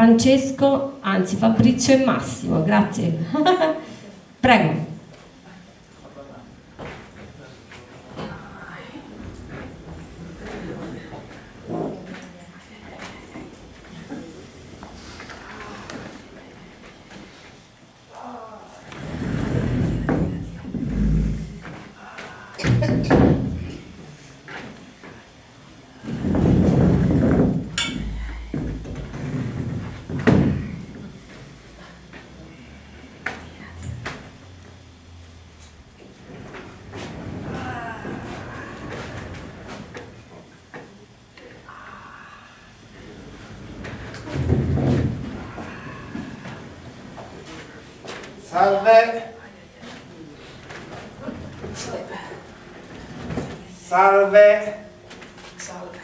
Francesco, anzi Fabrizio e Massimo, grazie. Prego. Salve. Salve. Salve.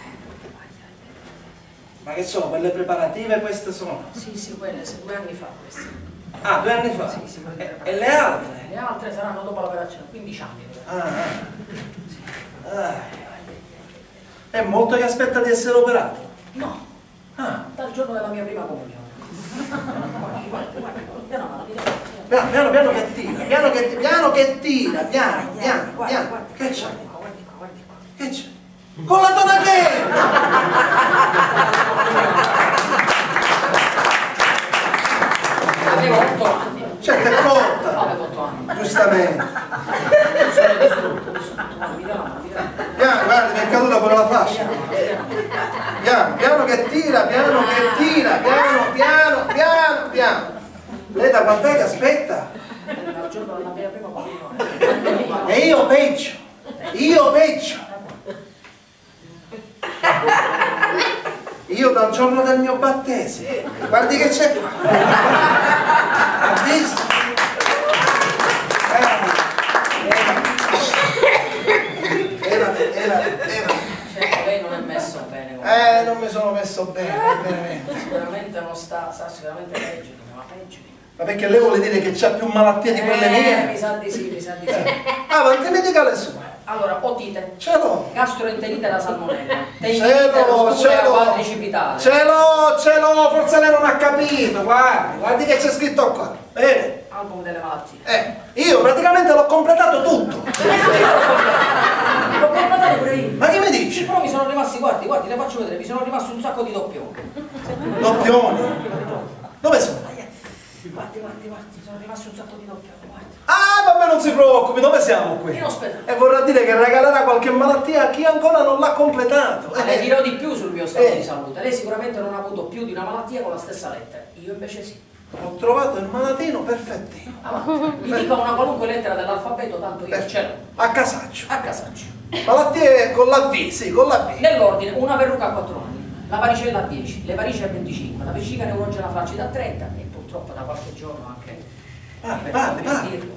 Ma che sono quelle preparative queste sono? Sì, sì, quelle, se due anni fa queste. Ah, due anni fa? Sì, sì, quelle e, e le altre? Le altre saranno dopo l'operazione, 15 anni. Ah, ah. Ah. È molto che aspetta di essere operato. No, Ah, dal giorno della mia prima comunione. Guardi, guardi, guardi, piano, piano, piano, che tira, piano che, piano che tira, piano, piano, piano. Che c'è? Che c'è? Con la tonachela! Avevo 8 anni. C'è che corta, Avevo 8 anni. giustamente. Sono distrutto, distrutto. Guardi, mi. Piano, guarda, mi è caduta pure la fascia. Piano, piano che tira, piano che tira, piano, piano, piano, piano. Lei da quant'è che aspetta? Dal giorno della mia prima comunione. E io peggio, io peggio. Io dal giorno del mio battesimo. Guardi che c'è qua. Ha visto? Era, era, era. Cioè, lei non è messo bene. Eh, non mi sono messo bene, veramente. Sicuramente non sta, sta sicuramente peggio, ma peggio. Ma perché lei vuole dire che c'ha più malattie di quelle Eh, mi mie? sa di sì, mi sa di sì. Ah, quante medicale sono? Allora, otite, Ce l'ho. gastroenterite da salmonella, Ce l'ho, ce l'ho, quadricipitale. ce l'ho, ce l'ho, forse lei non ha capito, guardi, guardi che c'è scritto qua, vede? Album delle malattie. Eh, io praticamente l'ho completato tutto, L'ho completato pure io. ma che mi Sì, dici? però mi sono rimasti, guardi, guardi, le faccio vedere, mi sono rimasti un sacco di doppioni. Doppioni, dove sono? Guardi, guardi, guardi, sono rimasti un sacco di doppioni, guardi. Ah, vabbè, non si preoccupi, dove siamo qui? In ospedale. E vorrà dire che regalerà qualche malattia a chi ancora non l'ha completato. Ma le Eh, dirò di più sul mio stato Eh. di salute. Lei sicuramente non ha avuto più di una malattia con la stessa lettera. Io invece sì. ho trovato il malatino perfettino, Avanti. Mi dica una qualunque lettera dell'alfabeto, tanto io ce l'ho. a casaccio. A casaccio. Malattie con la V, sì, con la V. Nell'ordine, una verruca a 4 anni, la varicella a 10, le varici a 25, la vescica neurogena flacida a 30 e purtroppo da qualche giorno anche... Parli, per- parli, per parli.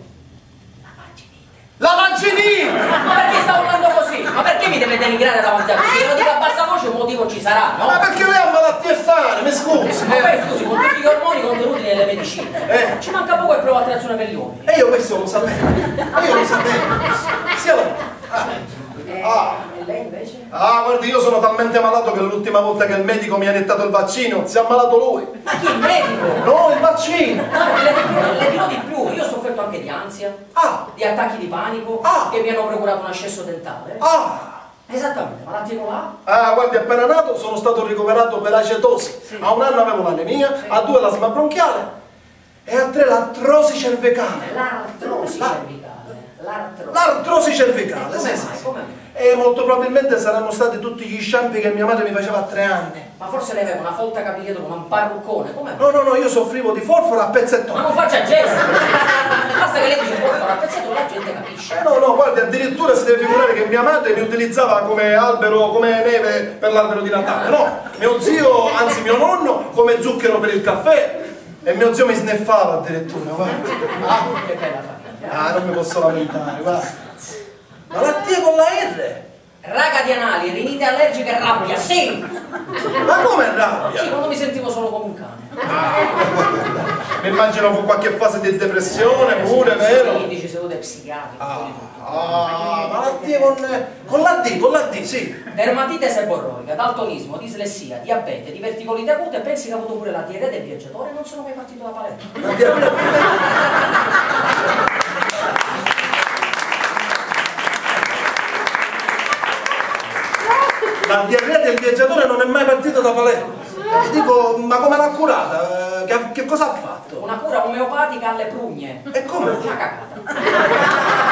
La vaginite! Ma perché sta urlando così? Ma perché mi deve denigrare davanti a tutti? Se lo dico a bassa voce un motivo ci sarà, no? Ma perché lei ha malattie strane, mi scusi? Ma poi scusi, con tutti gli ormoni contenuti nelle medicine, Eh. ci manca poco e prova attrazione per gli uomini. E io questo lo sapevo. Io lo sapevo. Sia lo. Ah. Eh, Ah. E lei invece? Ah, guardi, io sono talmente malato che l'ultima volta che il medico mi ha iniettato il vaccino si è ammalato lui. Ma chi il medico? No, il vaccino! Guardi, le, dirò- le dirò di più, io sofferto anche di ansia, Ah! di attacchi di panico, Ah. che mi hanno procurato un ascesso dentale. Ah! Esattamente, malattie con la Ah, guardi, appena nato sono stato ricoverato per acetosi. Sì. A un anno avevo l'anemia, Sì. a due l'asma bronchiale e a tre l'artrosi cervicale. L'artrosi La- cervicale. L'artrosi. L'artrosi cervicale, Come sì, mai? sì, sì. Come mai? E molto probabilmente saranno stati tutti gli shampoo che mia madre mi faceva a tre anni. Ma forse lei aveva una folta capiglietto con un parruccone, come mai? No, no, no, io soffrivo di forfora a Ma pezzettoni. non faccia gesti! Basta che lei dice forza, a pezzetto la gente capisce. Eh, no, no, guardi, addirittura si deve figurare che mia madre mi utilizzava come albero, come neve per l'albero di Natale, no? Mio zio, anzi mio nonno, come zucchero per il caffè. E mio zio mi sneffava addirittura, guarda. Ah, Che bella famiglia. ah, non mi posso lamentare, guarda. Malattie con la R. Raga di anali, rinite allergica e rabbia, sì! Ma come Sì, rabbia? quando mi sentivo solo come un cane. Mi immagino fu qualche fase di depressione pure, vero? Indici salute psichiatrica, un po' di tutto. Ah, malattie con, con la D, con la D, sì. Dermatite seborroica, daltonismo, dislessia, diabete, diverticolite acute e pensi che ha avuto pure la diarrea del viaggiatore non sono mai partito da Palermo. La diarrea- La diarrea del viaggiatore non è mai partita da Palermo. E dico, ma come l'ha curata? Eh, Che, che cosa ha fatto? Una cura omeopatica alle prugne. E come? Una cagata.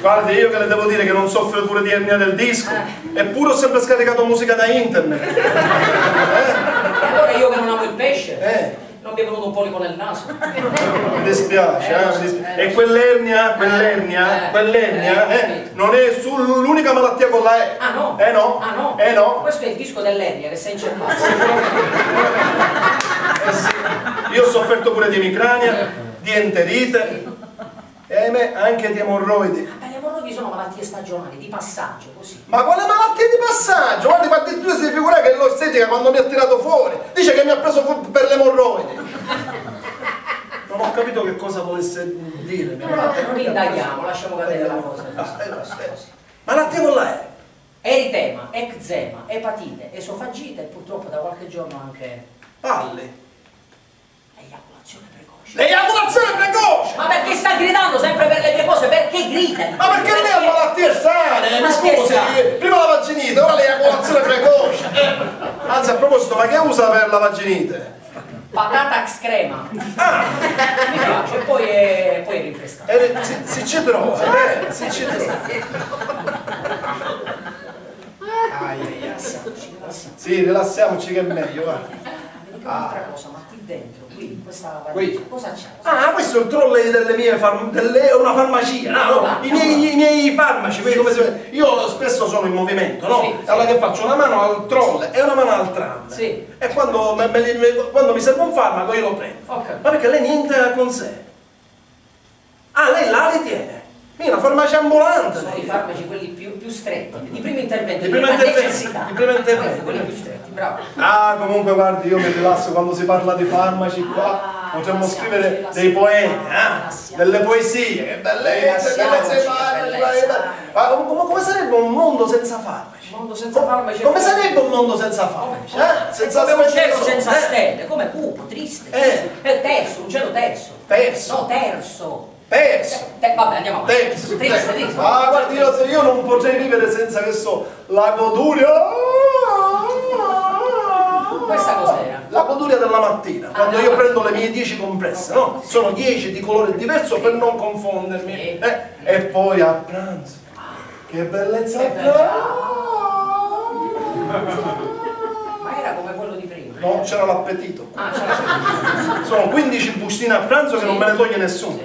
Guardi, io che le devo dire che non soffro pure di ernia del disco, eppure ho sempre scaricato musica da internet. E allora io che non amo il pesce, Eh. Non mi è venuto un polipo nel naso. Mi dispiace, Eh, eh, mi dispiace. eh, E quell'ernia, quell'ernia, Eh, quell'ernia, eh, eh, capito. non è l'unica malattia con la E. Ah no? Eh no? Ah no? Eh no? Questo è il disco dell'ernia che sei inceppato. Eh sì. Io ho sofferto pure di emicrania, di enterite e anche di emorroidi. Ma le emorroidi sono malattie stagionali, di passaggio, così. Ma quale malattia di passaggio? Guardi, ma tu si figura che l'ostetrica quando mi ha tirato fuori dice che mi ha preso per le emorroidi. Non ho capito che cosa volesse dire. mia madre. Non indaghiamo, lasciamo cadere la cosa. Malattia con la E. Eritema, eczema, epatite, esofagite e purtroppo da qualche giorno anche Palle. eiaculazione precoce. L'eiaculazione precoce! Ma perché sta gridando sempre per le mie cose? Perché grida? Ma perché lei ha malattie strane? Mi Malattie scusi, strane. prima la vaginite, ora l'eiaculazione precoce. Eh. Anzi, a proposito, ma che usa per la vaginite? Patatax crema. Ah, Mi piace, e poi è, poi è rinfrescante. eh, si, si ci trova, eh, si ci trova. Ai, ai, ai. Sì, rilassiamoci che è meglio. Mi dica un'altra cosa, ma qui dentro, qui, in questa valigia, cosa c'è? Ah, questo è il trolley delle mie farm- delle, una farmacia, no? no, I, miei, i miei farmaci, vedi come si- io spesso sono in movimento, no? Sì, allora che faccio? Una mano al trolley e una mano al tram. Sì. E quando, me- me me- quando mi serve un farmaco io lo prendo. Ok. Ma perché lei niente ha con sé? Ah, lei la ritiene? È una farmacia ambulante. Sono i farmaci quelli più, più stretti, di primo intervento, Di prima necessità. di primo intervento. Quelli più stretti, bravo. Ah, comunque guardi, io mi rilasso quando si parla di farmaci qua. Ah, Potremmo scrivere dei poemi, eh? Delle poesie, che bellezza, i farmaci. Ma come, sarebbe un mondo senza farmaci? Mondo senza farmaci. Come sarebbe un mondo senza farmaci? Eh? Senza un cielo senza eh? stelle, come cupo, triste. Eh. Terzo, un cielo terzo. Terzo. No, terzo. Perso. Te- vabbè, andiamo avanti. Terzo, terzo. triste. Ah, guardi, io, io non potrei vivere senza questo la goduria. Questa cos'era? La goduria della mattina, quando Ah, io no. prendo le mie 10 compresse, no? Sono 10 di colore diverso per non confondermi. Sì. eh? E poi a pranzo. Che bellezza Che bella. pranzo! Ma era come quello di prima. No, c'era l'appetito. Ah, c'è la Sono 15 bustine a pranzo che non me ne toglie nessuno.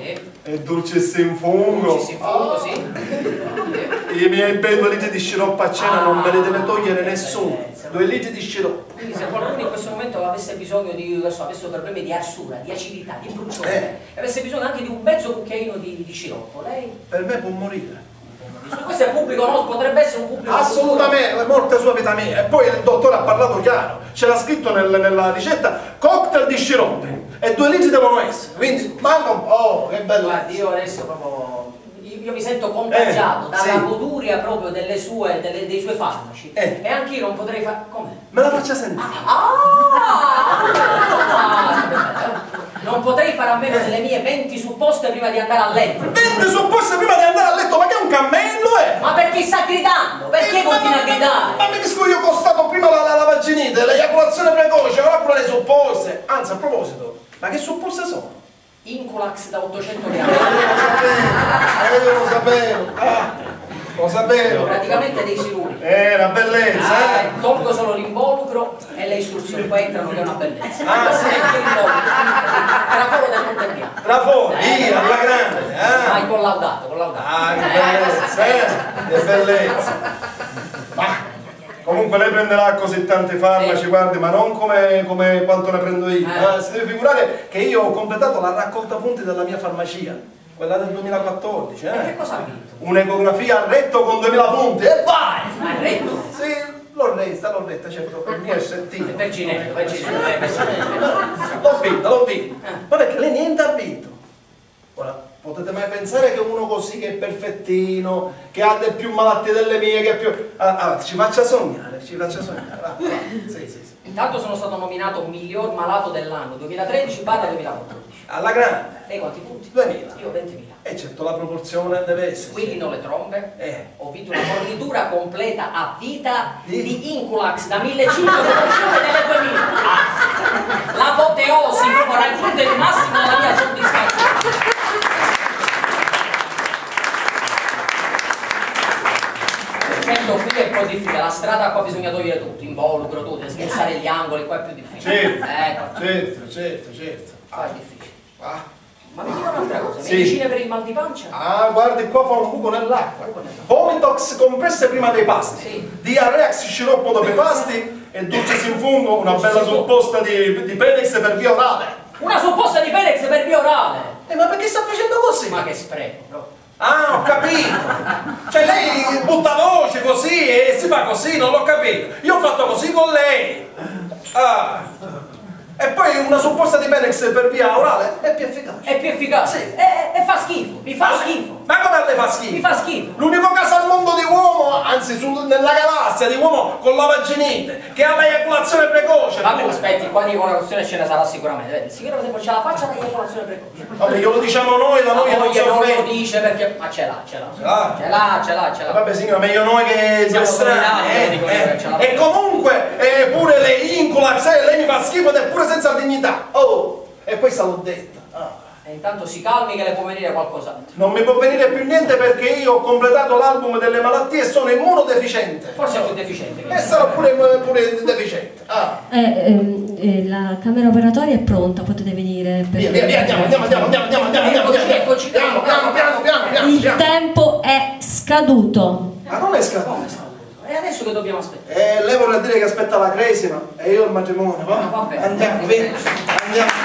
E dolcezza in fungo. Ci si fungo, sì. I miei bei due litri di sciroppo a cena non me ne deve togliere nessuno. Due litri di sciroppo. Quindi se qualcuno in questo momento avesse bisogno di, so, avesse problemi di arsura, di acidità, di bruciore, Eh. avesse bisogno anche di un mezzo cucchiaino di, di sciroppo, lei? Per me può morire. Questo è pubblico, no? Potrebbe essere un pubblico Assolutamente, molte sue vitamine. E poi il dottore ha parlato chiaro, c'era scritto nel- nella ricetta cocktail di sciroppo e due litri devono essere. Quindi un po', che bello. Guardi, io adesso proprio. Io, io mi sento contagiato Eh, dalla sì. goduria proprio delle sue, delle- dei suoi farmaci. Eh. E anche io non potrei fare. Com'è? Me la faccia sentire. Ah! non potrei fare a meno delle mie 20 supposte prima di andare a letto. 20 supposte prima di andare a letto, ma che è un cammello è? Ma perché sta gridando? Perché Eh, continua a ma- Ma gridare? mi disco io costato prima la, la, la vaginite, l'eiaculazione precoce, ora pure le supposte. Anzi, a proposito, ma che supposte sono? Inculax da 800 Eh, grammi. lo sapevo, eh, lo sapevo. Ah, lo sapevo. Praticamente dei siluri. Eh, una bellezza, Ah, eh. tolgo solo l'involucro e le istruzioni poi entrano che è una bellezza. Ah, sì. Traforo del Monte Bianco. Tra fuori, via, alla grande, Ah, eh. collaudato, collaudato. Ah, che bellezza, eh. Che bellezza. Ma comunque lei prenderà così tanti farmaci, Sì. guardi, ma non come, come quanto ne prendo io. Eh. eh. Si deve figurare che io ho completato la raccolta punti della mia farmacia, quella del 2014, E che eh. cosa ha vinto? Un'ecografia a retto con 2000 punti e vai! Ma il retto? Sì, lo L'orretta, l'orretta, certo, il mio è settino. Verginello, Verginello. L'ho vinto, l'ho vinto. Ma perché lei niente ha vinto. Ora, potete mai pensare che uno così che è perfettino, che ha più malattie delle mie, che è più... Ah, ah, ci faccia sognare, ci faccia sognare. Sì, sì. Intanto sono stato nominato miglior malato dell'anno 2013-2014. Alla grande. Lei quanti punti? 2000. Io 20.000. E certo la proporzione deve essere. Squillino le trombe. Eh. Ho vinto una fornitura completa a vita Di? di Inculax da 1500 persone delle 2000. Ah, L'apoteosi, proprio raggiunto il massimo della mia soddisfazione. Certo, qui è un po' difficile, la strada qua bisogna togliere tutto, involucro tutto, smussare gli angoli, qua è più difficile. Certo, Ecco, certo, certo, certo. qua è difficile. Ah, Ma mi dica un'altra cosa, Sì. medicine per il mal di pancia? ah, guardi qua fa un buco nell'acqua. Vomitox compresse prima dei pasti. Sì. Diarreax sciroppo dopo i pasti e Dulcis in fungo, una bella supposta di, di Pedex per via orale. Una supposta di Perex per via orale! Eh, ma perché sta facendo così? Ma che spreco, proprio. Ah, ho capito! Cioè lei butta voce così e si fa così, non l'ho capito. Io ho fatto così con lei. Ah. E poi una supposta di Penex per via orale è più efficace. È più efficace. Sì. E, fa schifo, mi fa schifo. Ma come le fa schifo? Mi fa schifo. L'unico caso al mondo di uomo, anzi sul- nella galassia, di uomo con la vaginite, che ha l'eiaculazione precoce. Ma tu aspetti, qua dico una questione ce ne sarà sicuramente. Sicuramente c'è la faccia da eiaculazione precoce. Vabbè, glielo diciamo noi, da La noi non moglie non lo offende. dice perché. Ma ce l'ha, ce l'ha. Ce l'ha? Ce l'ha, ce l'ha, ce. Vabbè signora, meglio noi che Siamo due strani, eh, eh. ce. E comunque, eh, pure le inculax, eh, lei mi fa schifo ed è pure senza dignità. Oh, e questa l'ho detta. E intanto si calmi che le può venire qualcos'altro. Non mi può venire più niente perché io ho completato l'album delle malattie e sono immunodeficiente. Forse è più deficiente. E sarò pure, pure deficiente. Ah. Eh, ehm, eh, la camera operatoria è pronta, potete venire. per- Via, via, via, andiamo, andiamo, andiamo, andiamo, andiamo, andiamo, andiamo, andiamo. eccoci, Piano, piano, piano, piano, piano, Il piano. tempo è scaduto. Ma non è sta? E adesso che dobbiamo aspettare? Eh, lei vorrà dire che aspetta la cresima e io il matrimonio, va? Ah, vabbè. Andiamo, via. Andiamo.